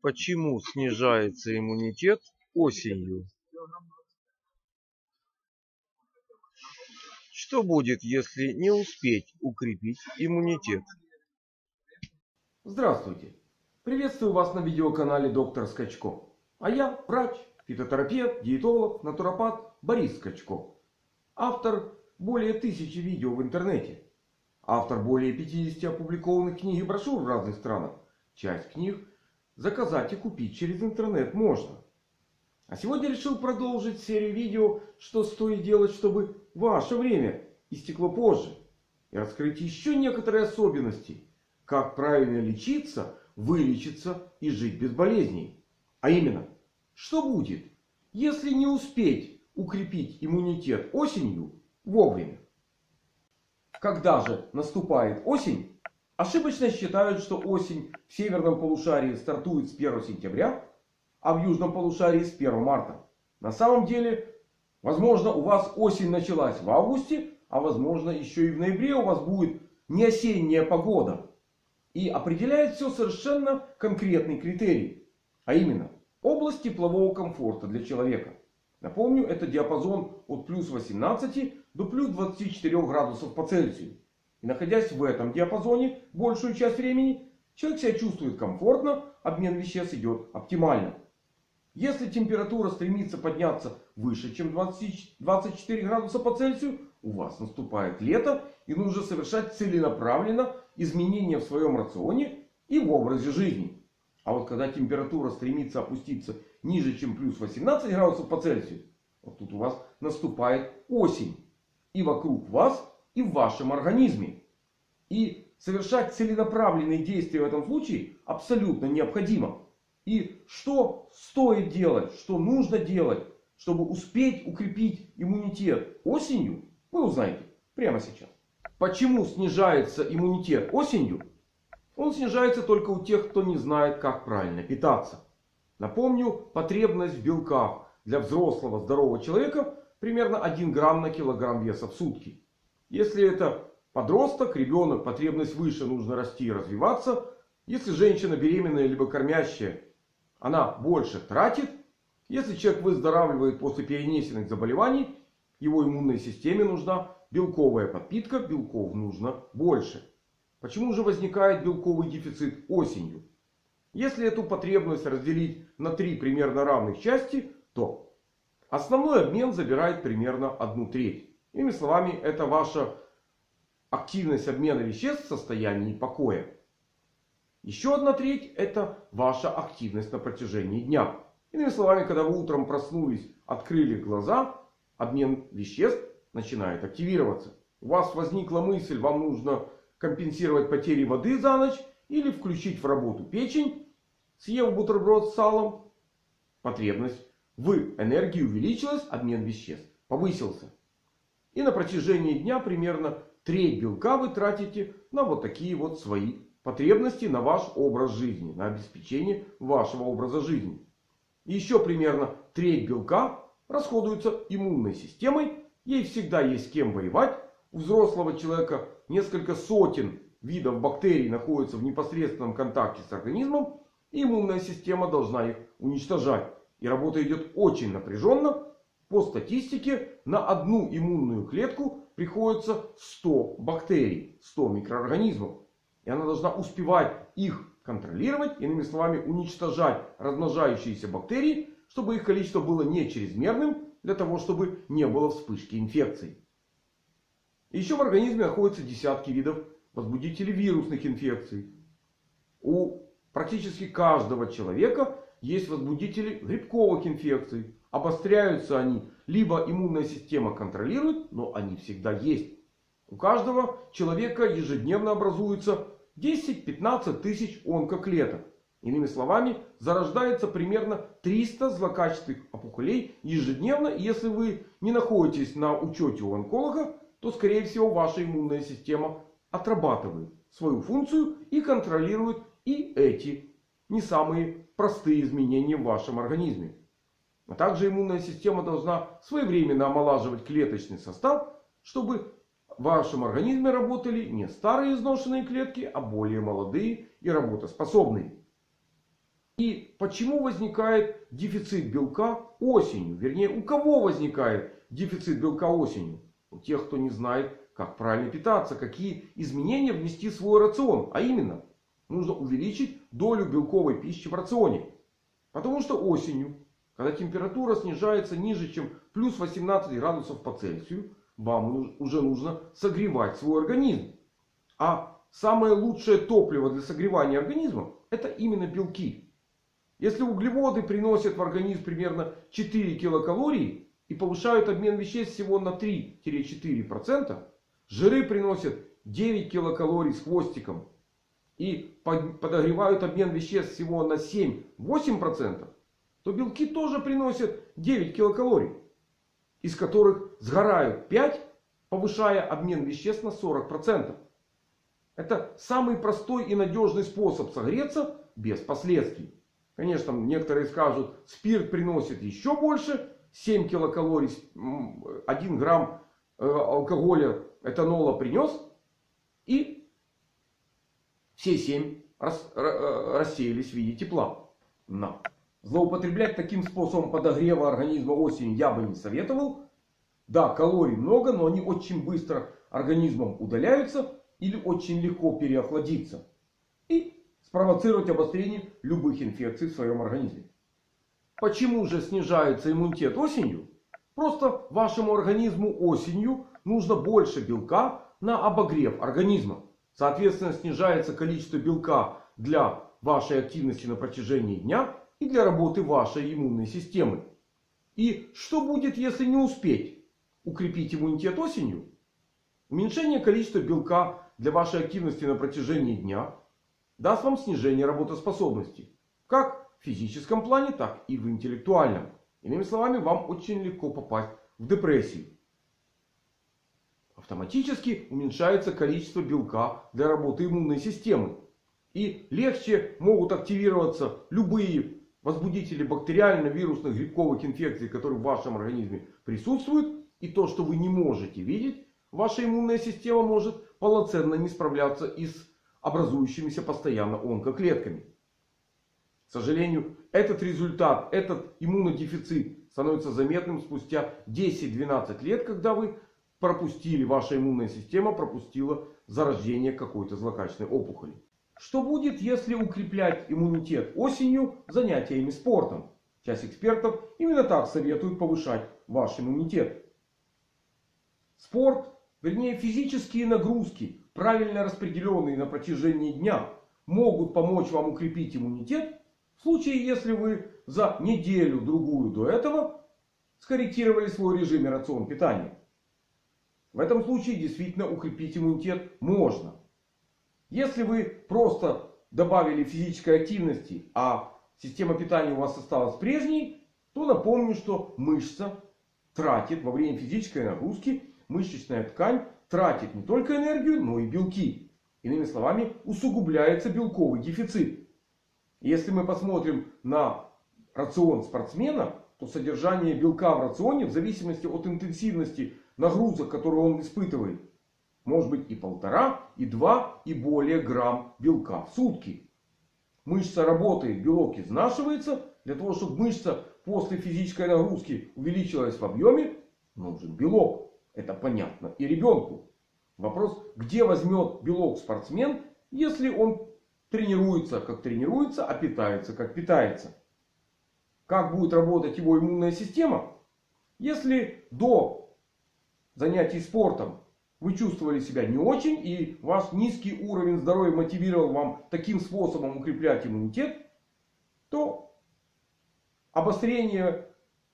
Почему снижается иммунитет осенью? Что будет, если не успеть укрепить иммунитет? Здравствуйте! Приветствую вас на видеоканале Доктор Скачко. А я врач, фитотерапевт, диетолог, натуропат Борис Скачко. Автор более тысячи видео в интернете. Автор более 50 опубликованных книг и брошюр в разных странах. Часть книг заказать и купить через интернет можно. А сегодня решил продолжить серию видео, что стоит делать, чтобы ваше время истекло позже. И раскрыть еще некоторые особенности, как правильно лечиться, вылечиться и жить без болезней. А именно, что будет, если не успеть укрепить иммунитет осенью вовремя. Когда же наступает осень, Ошибочно считают, что осень в северном полушарии стартует с 1 сентября, а в южном полушарии с 1 марта. На самом деле, возможно, у вас осень началась в августе, а возможно, еще и в ноябре у вас будет не осенняя погода. И определяет все совершенно конкретный критерий. А именно, область теплового комфорта для человека. Напомню, это диапазон от плюс 18 до плюс 24 градусов по Цельсию. И находясь в этом диапазоне большую часть времени, человек себя чувствует комфортно, обмен веществ идет оптимально. Если температура стремится подняться выше, чем 20, 24 градуса по Цельсию, у вас наступает лето и нужно совершать целенаправленно изменения в своем рационе и в образе жизни. А вот когда температура стремится опуститься ниже, чем плюс 18 градусов по Цельсию, вот тут у вас наступает осень. И вокруг вас и в вашем организме. И совершать целенаправленные действия в этом случае абсолютно необходимо. И что стоит делать, что нужно делать, чтобы успеть укрепить иммунитет осенью, вы узнаете прямо сейчас. Почему снижается иммунитет осенью? Он снижается только у тех, кто не знает, как правильно питаться. Напомню, потребность в белках для взрослого здорового человека примерно 1 грамм на килограмм веса в сутки. Если это подросток, ребенок, потребность выше, нужно расти и развиваться. Если женщина беременная либо кормящая, она больше тратит. Если человек выздоравливает после перенесенных заболеваний, его иммунной системе нужна белковая подпитка, белков нужно больше. Почему же возникает белковый дефицит осенью? Если эту потребность разделить на три примерно равных части, то основной обмен забирает примерно одну треть. Иными словами, это ваша активность обмена веществ в состоянии покоя. Еще одна треть это ваша активность на протяжении дня. Иными словами, когда вы утром проснулись, открыли глаза, обмен веществ начинает активироваться. У вас возникла мысль, вам нужно компенсировать потери воды за ночь или включить в работу печень, съев бутерброд с салом. Потребность в энергии увеличилась, обмен веществ повысился. И на протяжении дня примерно треть белка вы тратите на вот такие вот свои потребности, на ваш образ жизни, на обеспечение вашего образа жизни. И еще примерно треть белка расходуется иммунной системой. Ей всегда есть с кем воевать. У взрослого человека несколько сотен видов бактерий находятся в непосредственном контакте с организмом. И иммунная система должна их уничтожать. И работа идет очень напряженно. По статистике на одну иммунную клетку приходится 100 бактерий, 100 микроорганизмов. И она должна успевать их контролировать, иными словами уничтожать размножающиеся бактерии, чтобы их количество было не чрезмерным, для того чтобы не было вспышки инфекций. Еще в организме находятся десятки видов возбудителей вирусных инфекций. У практически каждого человека есть возбудители грибковых инфекций. Обостряются они, либо иммунная система контролирует, но они всегда есть. У каждого человека ежедневно образуется 10-15 тысяч онкоклеток. Иными словами, зарождается примерно 300 злокачественных опухолей ежедневно. Если вы не находитесь на учете у онколога, то скорее всего ваша иммунная система отрабатывает свою функцию и контролирует и эти не самые простые изменения в вашем организме. А также иммунная система должна своевременно омолаживать клеточный состав, чтобы в вашем организме работали не старые изношенные клетки, а более молодые и работоспособные. И почему возникает дефицит белка осенью? Вернее, у кого возникает дефицит белка осенью? У тех, кто не знает, как правильно питаться, какие изменения внести в свой рацион. А именно, нужно увеличить долю белковой пищи в рационе. Потому что осенью, когда температура снижается ниже, чем плюс 18 градусов по Цельсию, вам уже нужно согревать свой организм. А самое лучшее топливо для согревания организма это именно белки. Если углеводы приносят в организм примерно 4 килокалорий и повышают обмен веществ всего на 3-4%, жиры приносят 9 килокалорий с хвостиком и подогревают обмен веществ всего на 7-8%, то белки тоже приносят 9 килокалорий, из которых сгорают 5, повышая обмен веществ на 40%. Это самый простой и надежный способ согреться без последствий. Конечно, некоторые скажут, спирт приносит еще больше. 7 килокалорий, 1 грамм э, алкоголя, этанола принес. И все 7 э, рассеялись в виде тепла. Но злоупотреблять таким способом подогрева организма осенью я бы не советовал. Да, калорий много, но они очень быстро организмом удаляются или очень легко переохладиться. И спровоцировать обострение любых инфекций в своем организме. Почему же снижается иммунитет осенью? Просто вашему организму осенью нужно больше белка на обогрев организма. Соответственно снижается количество белка для вашей активности на протяжении дня и для работы вашей иммунной системы. И что будет, если не успеть укрепить иммунитет осенью? Уменьшение количества белка для вашей активности на протяжении дня даст вам снижение работоспособности. Как в физическом плане, так и в интеллектуальном. Иными словами, вам очень легко попасть в депрессию. Автоматически уменьшается количество белка для работы иммунной системы. И легче могут активироваться любые возбудители бактериально-вирусных грибковых инфекций, которые в вашем организме присутствуют. И то, что вы не можете видеть, ваша иммунная система может полноценно не справляться и с образующимися постоянно онкоклетками. К сожалению, этот результат, этот иммунодефицит становится заметным спустя 10-12 лет, когда вы пропустили, ваша иммунная система пропустила зарождение какой-то злокачественной опухоли. Что будет, если укреплять иммунитет осенью занятиями спортом? Часть экспертов именно так советуют повышать ваш иммунитет. Спорт Вернее, физические нагрузки, правильно распределенные на протяжении дня, могут помочь вам укрепить иммунитет. В случае, если вы за неделю-другую до этого скорректировали свой режим и рацион питания. В этом случае действительно укрепить иммунитет можно. Если вы просто добавили физической активности, а система питания у вас осталась прежней, то напомню, что мышца тратит во время физической нагрузки мышечная ткань тратит не только энергию, но и белки. Иными словами, усугубляется белковый дефицит. Если мы посмотрим на рацион спортсмена, то содержание белка в рационе в зависимости от интенсивности нагрузок, которые он испытывает, может быть и полтора, и два, и более грамм белка в сутки. Мышца работает, белок изнашивается. Для того, чтобы мышца после физической нагрузки увеличилась в объеме, нужен белок. Это понятно и ребенку. Вопрос, где возьмет белок спортсмен, если он тренируется как тренируется, а питается как питается. Как будет работать его иммунная система? Если до занятий спортом вы чувствовали себя не очень и ваш низкий уровень здоровья мотивировал вам таким способом укреплять иммунитет, то обострение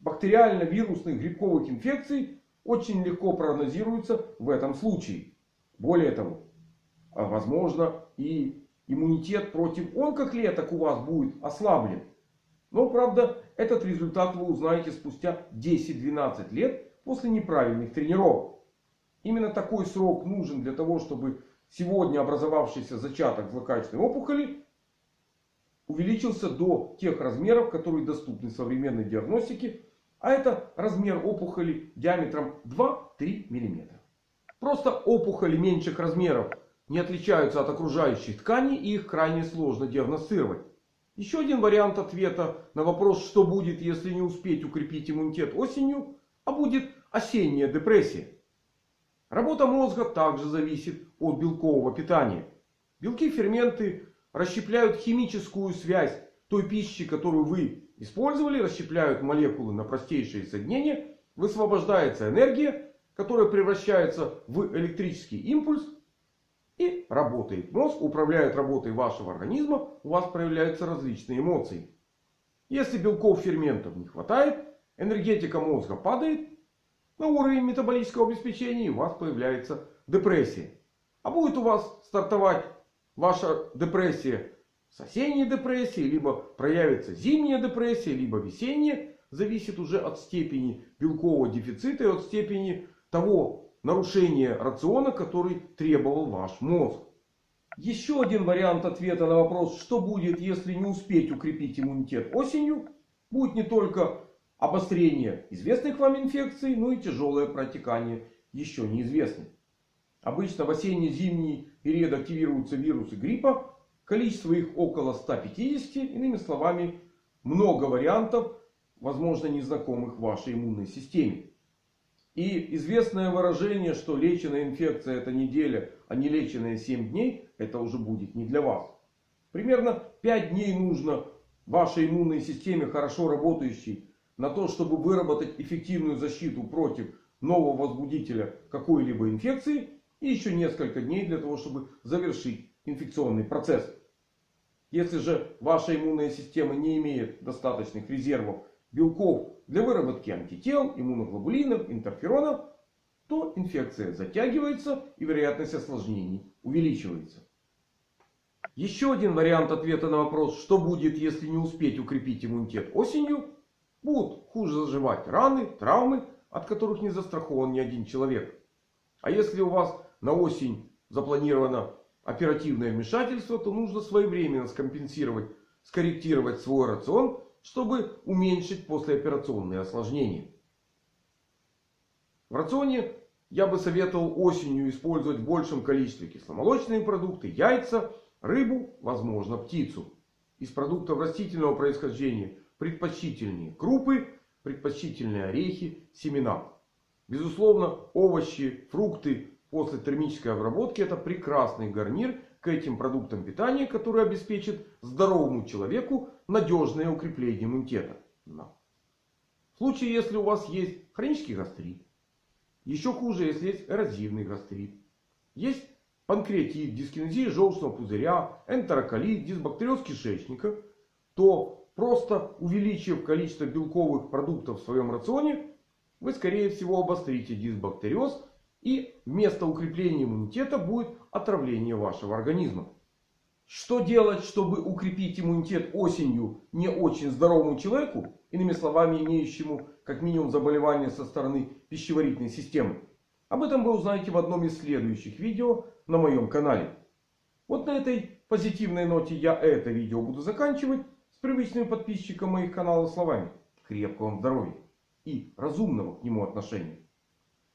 бактериально-вирусных грибковых инфекций очень легко прогнозируется в этом случае. Более того, а, возможно и иммунитет против онкоклеток у вас будет ослаблен. Но правда этот результат вы узнаете спустя 10-12 лет после неправильных тренировок. Именно такой срок нужен для того, чтобы сегодня образовавшийся зачаток злокачественной опухоли увеличился до тех размеров, которые доступны современной диагностике а это размер опухоли диаметром 2-3 мм. Просто опухоли меньших размеров не отличаются от окружающих тканей и их крайне сложно диагностировать. Еще один вариант ответа на вопрос, что будет, если не успеть укрепить иммунитет осенью, а будет осенняя депрессия. Работа мозга также зависит от белкового питания. Белки ферменты расщепляют химическую связь той пищи, которую вы использовали, расщепляют молекулы на простейшие соединения, высвобождается энергия, которая превращается в электрический импульс и работает. Мозг управляет работой вашего организма, у вас проявляются различные эмоции. Если белков ферментов не хватает, энергетика мозга падает на уровень метаболического обеспечения у вас появляется депрессия. А будет у вас стартовать ваша депрессия с осенней депрессией, либо проявится зимняя депрессия, либо весенняя. Зависит уже от степени белкового дефицита и от степени того нарушения рациона, который требовал ваш мозг. Еще один вариант ответа на вопрос, что будет, если не успеть укрепить иммунитет осенью, будет не только обострение известных вам инфекций, но и тяжелое протекание еще неизвестных. Обычно в осенне-зимний период активируются вирусы гриппа. Количество их около 150. Иными словами, много вариантов, возможно, незнакомых вашей иммунной системе. И известное выражение, что леченая инфекция это неделя, а не леченая 7 дней, это уже будет не для вас. Примерно 5 дней нужно вашей иммунной системе, хорошо работающей, на то, чтобы выработать эффективную защиту против нового возбудителя какой-либо инфекции. И еще несколько дней для того, чтобы завершить инфекционный процесс. Если же ваша иммунная система не имеет достаточных резервов белков для выработки антител, иммуноглобулинов, интерферонов, то инфекция затягивается и вероятность осложнений увеличивается. Еще один вариант ответа на вопрос, что будет, если не успеть укрепить иммунитет осенью, будут хуже заживать раны, травмы, от которых не застрахован ни один человек. А если у вас на осень запланировано оперативное вмешательство, то нужно своевременно скомпенсировать, скорректировать свой рацион чтобы уменьшить послеоперационные осложнения. В рационе я бы советовал осенью использовать в большем количестве кисломолочные продукты, яйца, рыбу, возможно птицу. Из продуктов растительного происхождения предпочтительнее крупы, предпочтительные орехи, семена. Безусловно, овощи, фрукты после термической обработки это прекрасный гарнир к этим продуктам питания, который обеспечит здоровому человеку надежное укрепление иммунитета. Но. В случае, если у вас есть хронический гастрит, еще хуже, если есть эрозивный гастрит, есть панкреатит, дискинезия желчного пузыря, энтероколит, дисбактериоз кишечника, то просто увеличив количество белковых продуктов в своем рационе, вы скорее всего обострите дисбактериоз и вместо укрепления иммунитета будет отравление вашего организма. Что делать, чтобы укрепить иммунитет осенью не очень здоровому человеку? Иными словами, имеющему как минимум заболевания со стороны пищеварительной системы. Об этом вы узнаете в одном из следующих видео на моем канале. Вот на этой позитивной ноте я это видео буду заканчивать с привычными подписчикам моих каналов словами. Крепкого вам здоровья и разумного к нему отношения.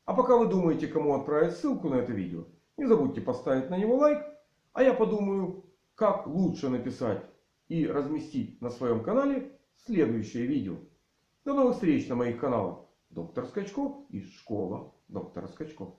А пока вы думаете, кому отправить ссылку на это видео, не забудьте поставить на него лайк. А я подумаю, как лучше написать и разместить на своем канале следующее видео. До новых встреч на моих каналах. Доктор Скачко и Школа доктора Скачко.